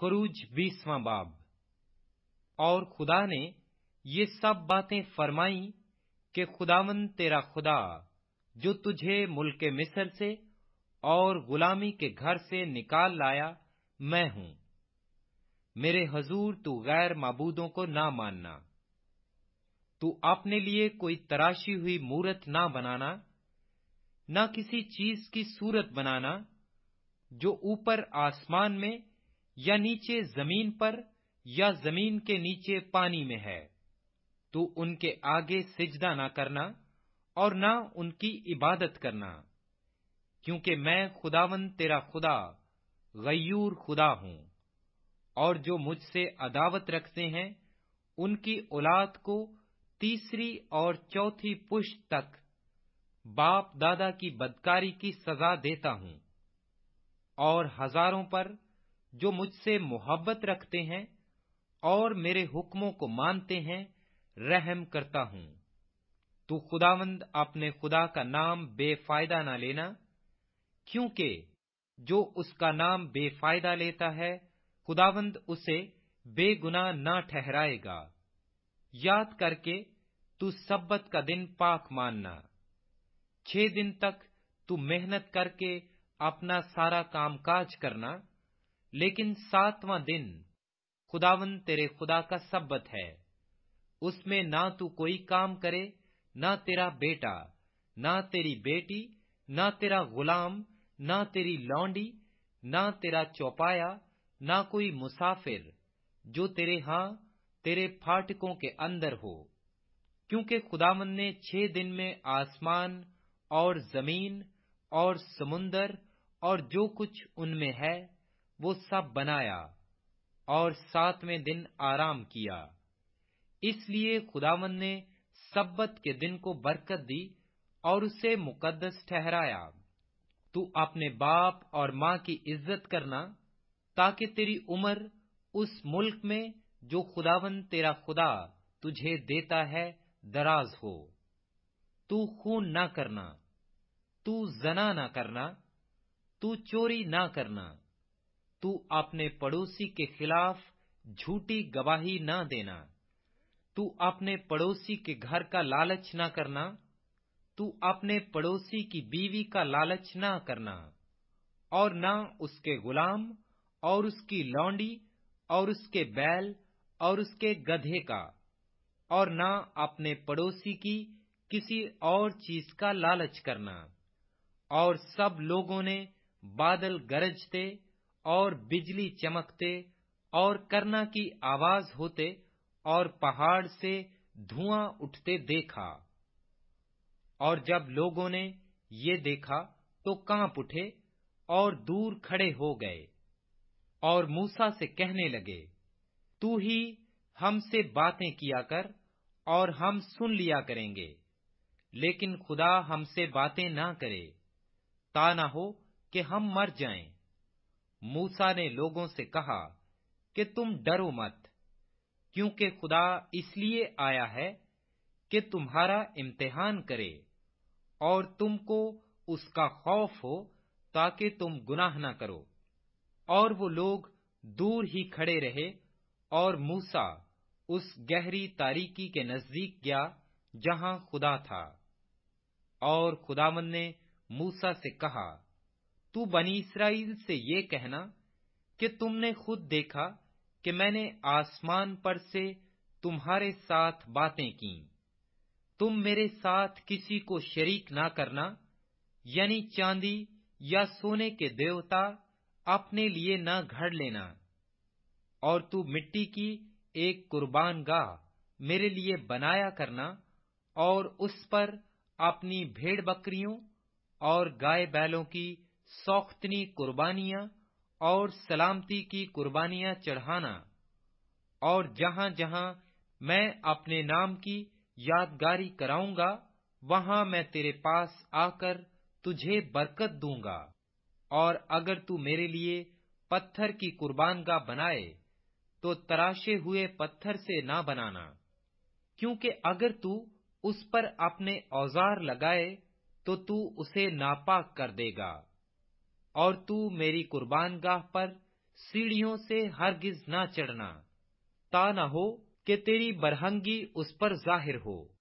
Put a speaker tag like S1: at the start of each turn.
S1: خروج بیسواں باب۔ اور خدا نے یہ سب باتیں فرمائی کہ خداون تیرا خدا، جو تجھے ملک مصر سے اور غلامی کے گھر سے نکال لایا، میں ہوں۔ میرے حضور، تو غیر معبودوں کو نہ ماننا۔ تو اپنے لیے کوئی تراشی ہوئی مورت نہ بنانا، نہ کسی چیز کی صورت بنانا، جو اوپر آسمان میں یا نیچے زمین پر یا زمین کے نیچے پانی میں ہے، تو ان کے آگے سجدہ نہ کرنا اور نہ ان کی عبادت کرنا، کیونکہ میں خداون تیرا خدا، غیور خدا ہوں، اور جو مجھ سے عداوت رکھتے ہیں، ان کی اولاد کو تیسری اور چوتھی پشت تک باپ دادا کی بدکاری کی سزا دیتا ہوں، اور ہزاروں پر جو مجھ سے محبت رکھتے ہیں اور میرے حکموں کو مانتے ہیں، رحم کرتا ہوں۔ تو خداوند اپنے خدا کا نام بے فائدہ نہ لینا، کیونکہ جو اس کا نام بے فائدہ لیتا ہے، خداوند اسے بے گنا نہ ٹھہرائے گا۔ یاد کر کے تو سبت کا دن پاک ماننا۔ چھ دن تک تو محنت کر کے اپنا سارا کام کاج کرنا۔ لیکن ساتواں دن خداون تیرے خدا کا سبت ہے۔ اس میں نہ تو کوئی کام کرے، نہ تیرا بیٹا، نہ تیری بیٹی، نہ تیرا غلام، نہ تیری لونڈی، نہ تیرا چوپایا، نہ کوئی مسافر جو تیرے ہاں تیرے پھاٹکوں کے اندر ہو۔ کیونکہ خداون نے چھ دن میں آسمان اور زمین اور سمندر اور جو کچھ ان میں ہے وہ سب بنایا اور ساتویں دن آرام کیا۔ اس لیے خداون نے سبت کے دن کو برکت دی اور اسے مقدس ٹھہرایا۔ تو اپنے باپ اور ماں کی عزت کرنا تاکہ تیری عمر اس ملک میں جو خداون تیرا خدا تجھے دیتا ہے دراز ہو۔ تو خون نہ کرنا، تو زنا نہ کرنا، تو چوری نہ کرنا۔ تو اپنے پڑوسی کے خلاف جھوٹی گواہی نہ دینا، تو اپنے پڑوسی کے گھر کا لالچ نہ کرنا، تو اپنے پڑوسی کی بیوی کا لالچ نہ کرنا، اور نہ اس کے غلام اور اس کی لونڈی اور اس کے بیل اور اس کے گدھے کا، اور نہ اپنے پڑوسی کی کسی اور چیز کا لالچ کرنا۔ اور سب لوگوں نے بادل گرجتے اور بجلی چمکتے اور کرنا کی آواز ہوتے اور پہاڑ سے دھواں اٹھتے دیکھا۔ اور جب لوگوں نے یہ دیکھا تو کانپ اٹھے اور دور کھڑے ہو گئے اور موسا سے کہنے لگے، تو ہی ہم سے باتیں کیا کر اور ہم سن لیا کریں گے، لیکن خدا ہم سے باتیں نہ کرے، تا نہ ہو کہ ہم مر جائیں۔ موسا نے لوگوں سے کہا کہ تم ڈرو مت، کیونکہ خدا اس لیے آیا ہے کہ تمہارا امتحان کرے اور تم کو اس کا خوف ہو تاکہ تم گناہ نہ کرو۔ اور وہ لوگ دور ہی کھڑے رہے اور موسا اس گہری تاریکی کے نزدیک گیا جہاں خدا تھا۔ اور خداون نے موسا سے کہا تو بنی اسرائیل سے یہ کہنا کہ تم نے خود دیکھا کہ میں نے آسمان پر سے تمہارے ساتھ باتیں کی تم میرے ساتھ کسی کو شریک نہ کرنا یعنی چاندی یا سونے کے دیوتا اپنے لیے نہ گھڑ لینا۔ اور تو مٹی کی ایک قربان گاہ میرے لیے بنایا کرنا اور اس پر اپنی بھیڑ بکریوں اور گائے بیلوں کی سوختنی قربانیاں اور سلامتی کی قربانیاں چڑھانا اور جہاں جہاں میں اپنے نام کی یادگاری کراؤں گا، وہاں میں تیرے پاس آ کر تجھے برکت دوں گا۔ اور اگر تو میرے لیے پتھر کی قربان گاہ بنائے، تو تراشے ہوئے پتھر سے نہ بنانا۔ کیونکہ اگر تو اس پر اپنے اوزار لگائے، تو تو اسے ناپاک کر دے گا۔ اور تو میری قربان گاہ پر سیڑھیوں سے ہرگز نہ چڑھنا، تا نہ ہو کہ تیری برہنگی اس پر ظاہر ہو۔